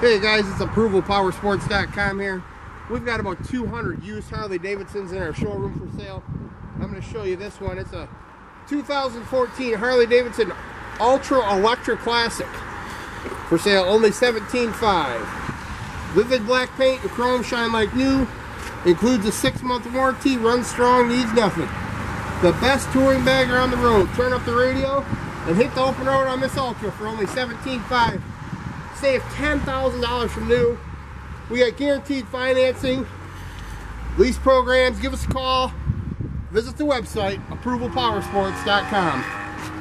Hey guys, it's ApprovalPowersports.com here. We've got about 200 used Harley Davidsons in our showroom for sale. I'm going to show you this one. It's a 2014 Harley Davidson Ultra Electra Classic for sale, only 17.5. Vivid black paint and chrome shine like new. Includes a six month warranty, runs strong, needs nothing. The best touring bagger on the road. Turn up the radio and hit the open road on this Ultra for only 17.5. Save $10,000 from new. We got guaranteed financing, lease programs. Give us a call. Visit the website, approvalpowersports.com.